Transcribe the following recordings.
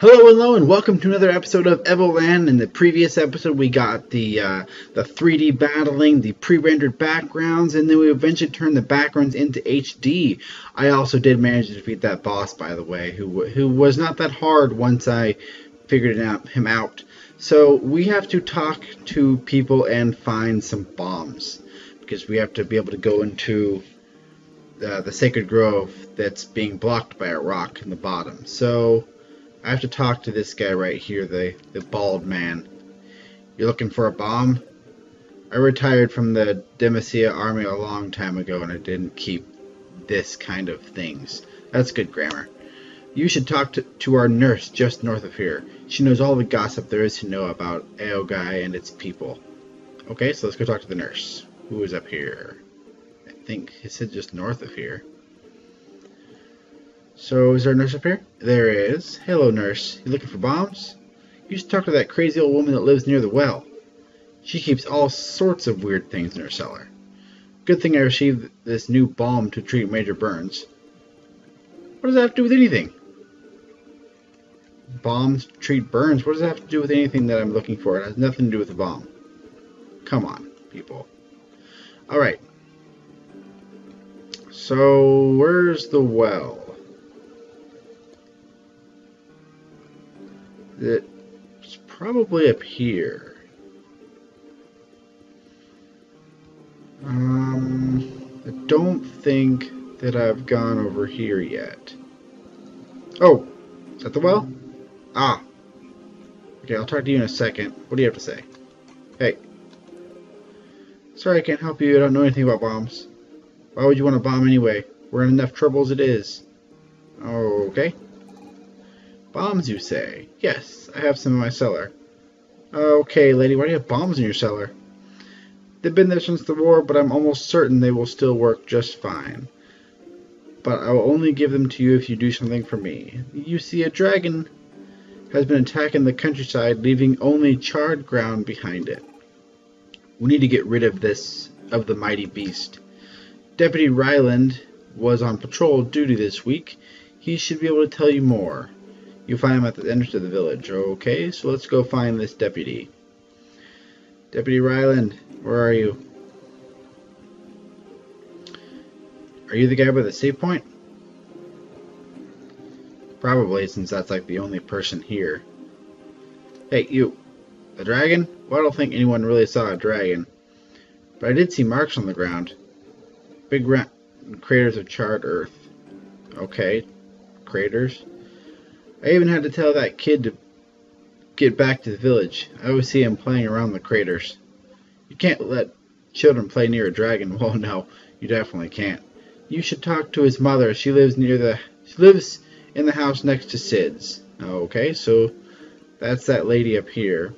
Hello, hello, and welcome to another episode of Evoland. In the previous episode, we got the uh, the 3D battling, the pre-rendered backgrounds, and then we eventually turned the backgrounds into HD. I also did manage to defeat that boss, by the way, who who was not that hard once I figured out, him out. So we have to talk to people and find some bombs because we have to be able to go into uh, the sacred grove that's being blocked by a rock in the bottom. So I have to talk to this guy right here, the, the bald man. You're looking for a bomb? I retired from the Demacia army a long time ago and I didn't keep this kind of things. That's good grammar. You should talk to, to our nurse just north of here. She knows all the gossip there is to know about Aogai and its people. Okay, so let's go talk to the nurse. Who is up here? I think he said just north of here. So, is there a nurse up here? There is. Hello, nurse. You looking for bombs? You should talk to that crazy old woman that lives near the well. She keeps all sorts of weird things in her cellar. Good thing I received this new balm to treat major burns. What does that have to do with anything? Bombs treat burns? What does that have to do with anything that I'm looking for? It has nothing to do with the bomb. Come on, people. Alright. So, where's the well? It's probably up here. Um, I don't think that I've gone over here yet. Oh, is that the well? Ah. Okay, I'll talk to you in a second. What do you have to say? Hey. Sorry I can't help you. I don't know anything about bombs. Why would you want a bomb anyway? We're in enough trouble as it is. Okay. Bombs, you say? Yes, I have some in my cellar. Okay, lady, why do you have bombs in your cellar? They've been there since the war, but I'm almost certain they will still work just fine. But I will only give them to you if you do something for me. You see, a dragon has been attacking the countryside, leaving only charred ground behind it. We need to get rid of this, of the mighty beast. Deputy Ryland was on patrol duty this week. He should be able to tell you more. You find him at the entrance of the village. Okay, so let's go find this deputy. Deputy Ryland, where are you? Are you the guy by the save point? Probably, since that's like the only person here. Hey, you. A dragon? Well, I don't think anyone really saw a dragon. But I did see marks on the ground. Big craters of charred earth. Okay, craters. I even had to tell that kid to get back to the village. I always see him playing around the craters. You can't let children play near a dragon. Well, no, you definitely can't. You should talk to his mother. She lives near the she lives in the house next to Cid's. Okay, so that's that lady up here.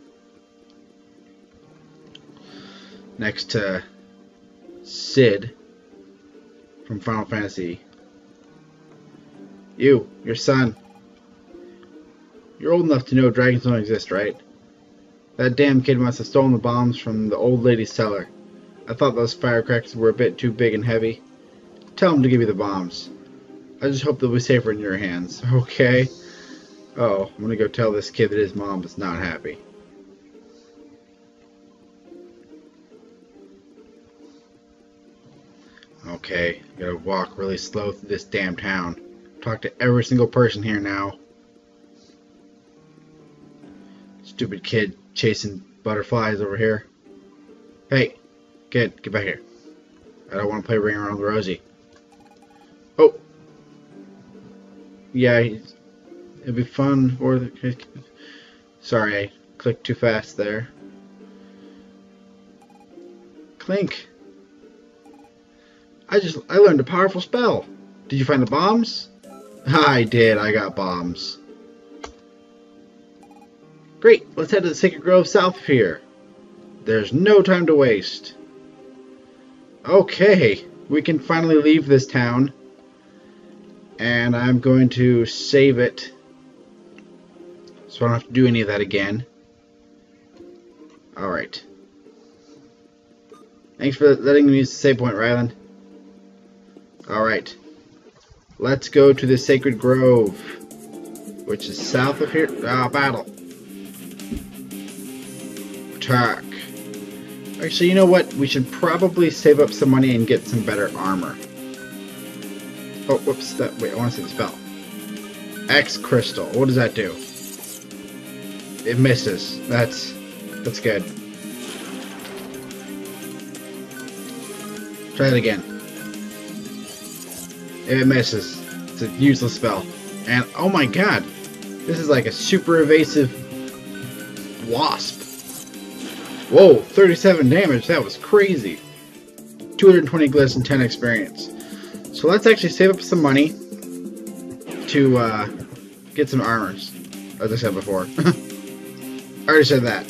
Next to Sid from Final Fantasy. You, your son. You're old enough to know dragons don't exist, right? That damn kid must have stolen the bombs from the old lady's cellar. I thought those firecrackers were a bit too big and heavy. Tell him to give you the bombs. I just hope they'll be safer in your hands, okay? Oh, I'm gonna go tell this kid that his mom is not happy. Okay, gotta walk really slow through this damn town. Talk to every single person here now. Stupid kid chasing butterflies over here. Hey, kid, get back here. I don't want to play Ring Around the Rosie. Oh. Yeah, it'd be fun for the... Sorry, I clicked too fast there. Clink. I just, I learned a powerful spell. Did you find the bombs? I did, I got bombs. Great, let's head to the Sacred Grove south of here. There's no time to waste. Okay, we can finally leave this town. And I'm going to save it. So I don't have to do any of that again. Alright. Thanks for letting me use the save point, Ryland. Alright. Let's go to the Sacred Grove. which is south of here. Ah, battle. Attack. Actually, you know what? We should probably save up some money and get some better armor. Oh, whoops. That, wait, I want to see the spell. X Crystal. What does that do? It misses. That's that's good. Try it again. It misses. It's a useless spell. And oh my god, this is like a super evasive wasp. Whoa, 37 damage. That was crazy. 220 gliss and 10 experience. So let's actually save up some money to uh, get some armors, as I said before. I already said that.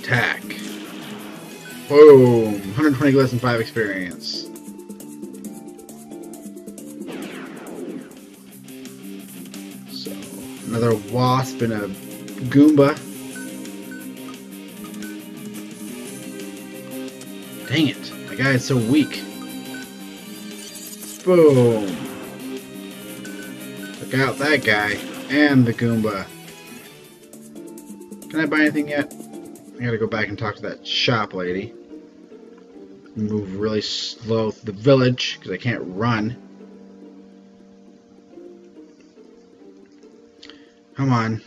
Attack. Boom. 120 gliss and 5 experience. So, another wasp and a Goomba. Guy is so weak. Boom. Look out that guy and the Goomba. Can I buy anything yet? I gotta go back and talk to that shop lady. Move really slow through the village because I can't run. Come on.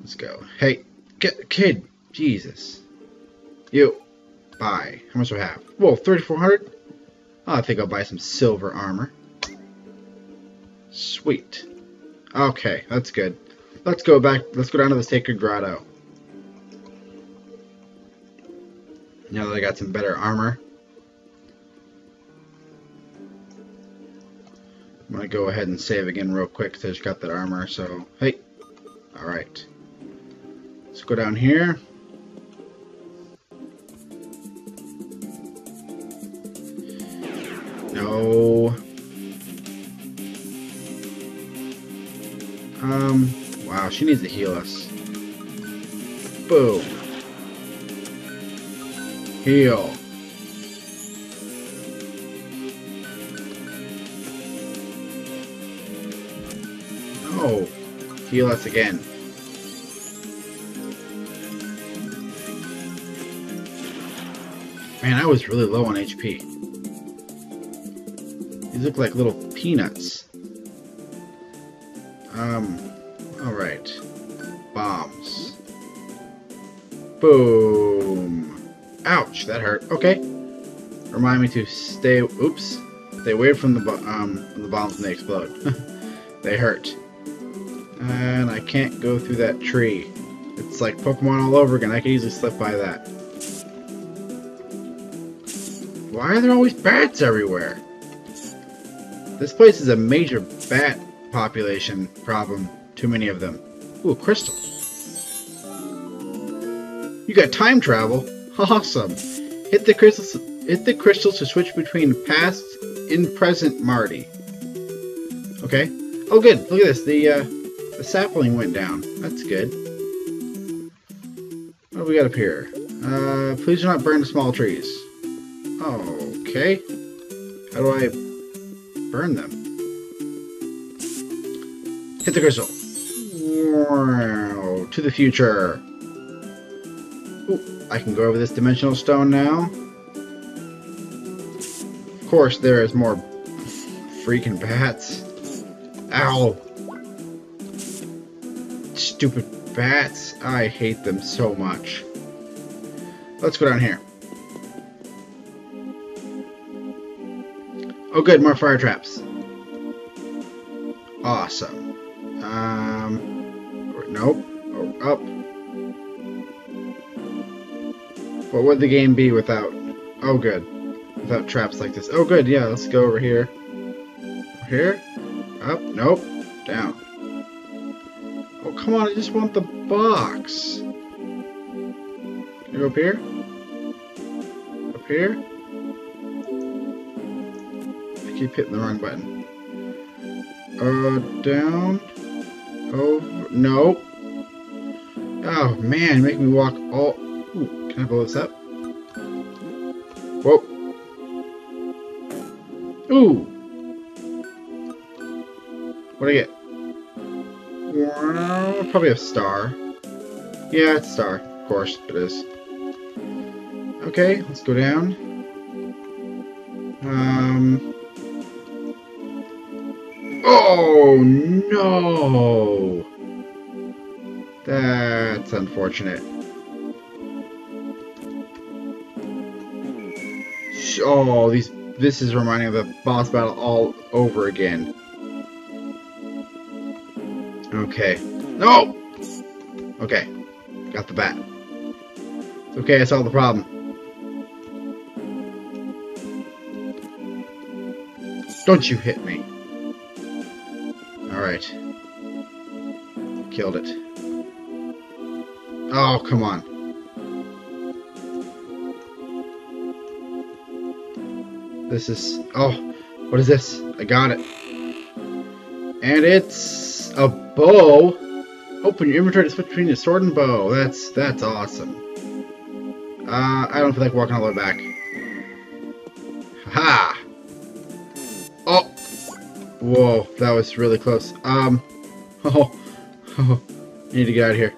Let's go. Hey, get, kid. Jesus. You. Buy. How much do I have? Whoa, 3400 oh, I think I'll buy some silver armor. Sweet. Okay, that's good. Let's go back. Let's go down to the Sacred Grotto. Now that I got some better armor. I'm going to go ahead and save again real quick because I just got that armor. So, hey. Alright. Let's go down here. No. Um, wow, she needs to heal us. Boom. Heal. No. Heal us again. Man, I was really low on HP. Look like little peanuts. Um, alright. Bombs. Boom. Ouch, that hurt. Okay. Remind me to stay, oops, stay away from the, um, the bombs when they explode. they hurt. And I can't go through that tree. It's like Pokemon all over again. I could easily slip by that. Why are there always bats everywhere? This place is a major bat population problem. Too many of them. Ooh, crystal. You got time travel? Awesome. Hit the crystals hit the crystals to switch between past and present Marty. Okay. Oh good. Look at this. The uh, the sapling went down. That's good. What do we got up here? Uh, please do not burn the small trees. Okay. How do I burn them? Hit the crystal. Wow, to the future. Ooh, I can go over this dimensional stone now. Of course, there is more freaking bats. Ow! Stupid bats. I hate them so much. Let's go down here. Oh good, more fire traps. Awesome. Um, nope. Oh, up. What would the game be without... Oh good. Without traps like this. Oh good, yeah, let's go over here. here? Up? Nope. Down. Oh come on, I just want the box. Can I go up here? Up here? Keep hitting the wrong button. Uh, down. Oh, No. Oh, man, make me walk all... Ooh, can I blow this up? Whoa. Ooh. What do I get? Probably a star. Yeah, it's a star. Of course, it is. Okay, let's go down. Um. Oh no! That's unfortunate. Oh, these. This is reminding of the boss battle all over again. Okay. No! Okay. Got the bat. Okay, I solved the problem. Don't you hit me. Killed it. Oh, come on. This is... Oh, what is this? I got it. And it's a bow. Open your inventory to switch between your sword and bow. That's that's awesome. Uh, I don't feel like walking all the way back. Whoa, that was really close. Um, oh, oh, I need to get out of here.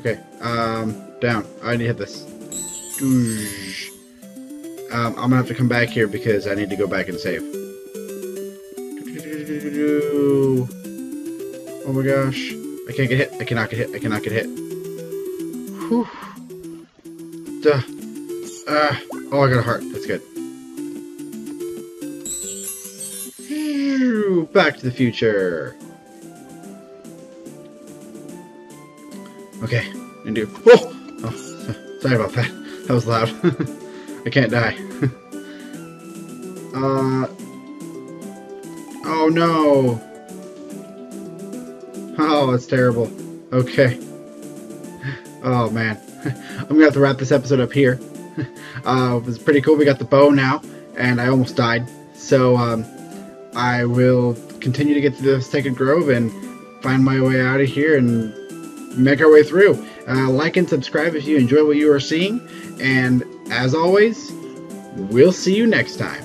Okay, um, down. I need to hit this. Um, I'm gonna have to come back here because I need to go back and save. Oh my gosh. I can't get hit. I cannot get hit. I cannot get hit. Whew. Duh. Uh, oh, I got a heart. Back to the future. Okay. And do. Oh! oh! Sorry about that. That was loud. I can't die. uh. Oh no! Oh, that's terrible. Okay. Oh man. I'm gonna have to wrap this episode up here. Uh, it was pretty cool. We got the bow now, and I almost died. So um, I will continue to get to the Sacred Grove and find my way out of here and make our way through. Uh, like and subscribe if you enjoy what you are seeing. And as always, we'll see you next time.